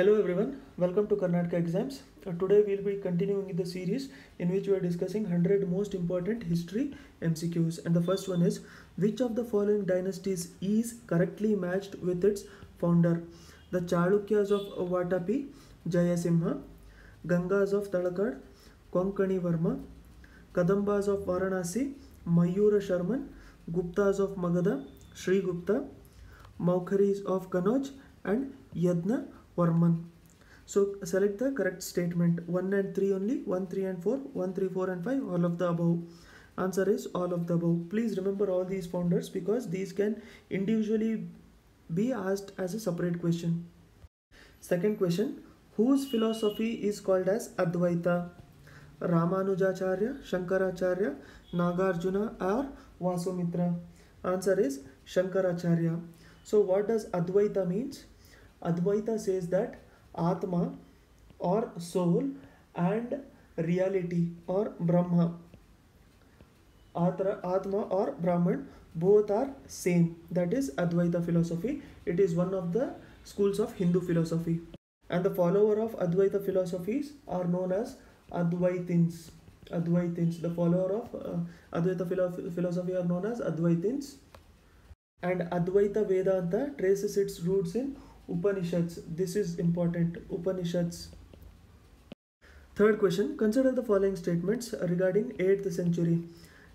Hello everyone, welcome to Karnataka Exams. Uh, today we'll be continuing the series in which we are discussing 100 most important history MCQs. And the first one is which of the following dynasties is correctly matched with its founder? The Chalukyas of Vatapi, Jayasimha, Gangas of Talakad, Konkani Varma, Kadambas of Banavasi, Mayura Sharman, Guptas of Magadha, Sri Gupta, Maukharis of Kanauj, and Yadna Varman. So select the correct statement 1 and 3 only, 1, 3 and 4, 1, 3, 4 and 5, all of the above. Answer is all of the above. Please remember all these founders because these can individually be asked as a separate question. Second question Whose philosophy is called as Advaita? Ramanujacharya, Shankaracharya, Nagarjuna, or Vasumitra? Answer is Shankaracharya. So, what does Advaita means? Advaita says that Atma or soul and reality or Brahma, Atra, Atma or Brahman, both are same. That is Advaita philosophy. It is one of the schools of Hindu philosophy. And the follower of Advaita philosophies are known as Advaitins. Advaitins. The follower of uh, Advaita philo- philosophy are known as Advaitins. And Advaita Vedanta traces its roots in Upanishads. This is important. Upanishads. Third question. Consider the following statements regarding 8th century.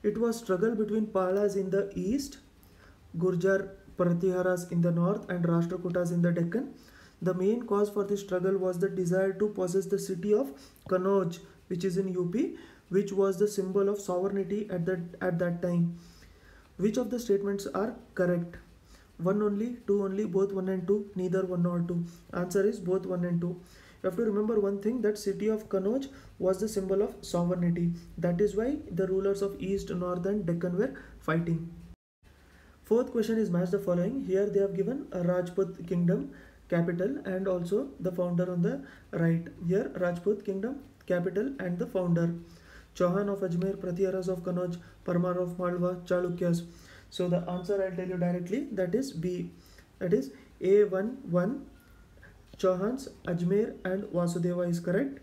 It was struggle between Palas in the east, Gurjar Pratiharas in the north, and Rashtrakutas in the Deccan. The main cause for this struggle was the desire to possess the city of Kanauj, which is in UP, which was the symbol of sovereignty at that at that time. Which of the statements are correct? One only, two only, both one and two, neither one nor two. Answer is both one and two. You have to remember one thing that city of Kanauj was the symbol of sovereignty. That is why the rulers of East, North, and Deccan were fighting. Fourth question is match the following. Here they have given a Rajput kingdom capital and also the founder on the right. Here Rajput kingdom capital and the founder. Chauhan of Ajmer, Pratiharas of Kanauj, Parmar of Malwa, Chalukyas. So the answer I'll tell you directly that is B. That is A11 Chauhans, Ajmer and Vasudeva is correct.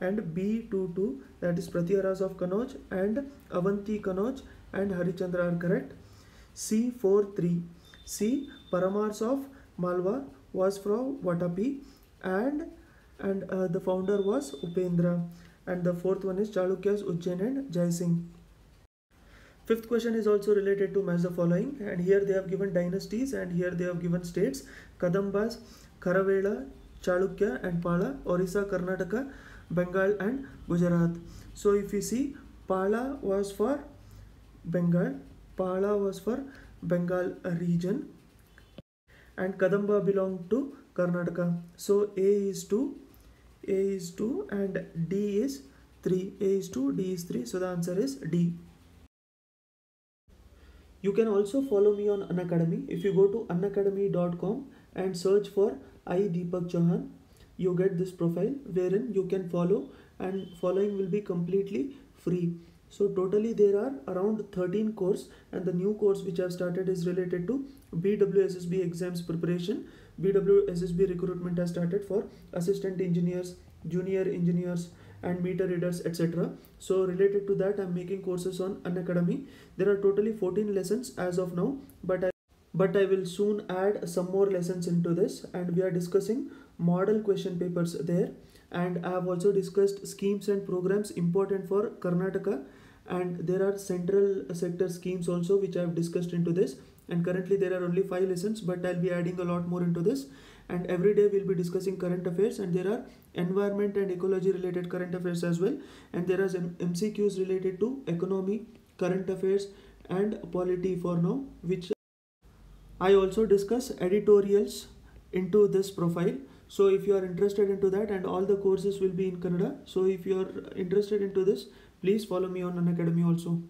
And B22 that is Pratiharas of Kanauj and Avanti Kanauj and Harichandra are correct. C43 C Paramars of Malwa was from Vatapi and and uh, the founder was Upendra and the fourth one is Chalukyas, Ujjain and Jaisingh. Fifth question is also related to match the following and here they have given dynasties and here they have given states Kadambas, Kharavela, Chalukya and Pala, Orissa, Karnataka, Bengal and Gujarat. So if you see Pala was for Bengal, Pala was for Bengal region and Kadamba belonged to Karnataka. So A is 2, A is 2 and D is 3. A is 2, D is 3. So the answer is D. You can also follow me on Unacademy. If you go to unacademy.com and search for I Deepak Chauhan, you get this profile wherein you can follow and following will be completely free. So totally there are around 13 course and the new course which I have started is related to BWSSB exams preparation. BWSSB recruitment has started for assistant engineers, junior engineers and meter readers etc. So related to that I'm making courses on Unacademy. There are totally 14 lessons as of now but I but I will soon add some more lessons into this and we are discussing model question papers there and I have also discussed schemes and programs important for Karnataka and there are central sector schemes also which I have discussed into this and currently there are only five lessons but I'll be adding a lot more into this and every day we'll be discussing current affairs and there are environment and ecology related current affairs as well. And there are MCQs related to economy, current affairs and polity for now which I also discuss editorials into this profile. So if you are interested into that and all the courses will be in Kannada so if you are interested into this please follow me on Unacademy also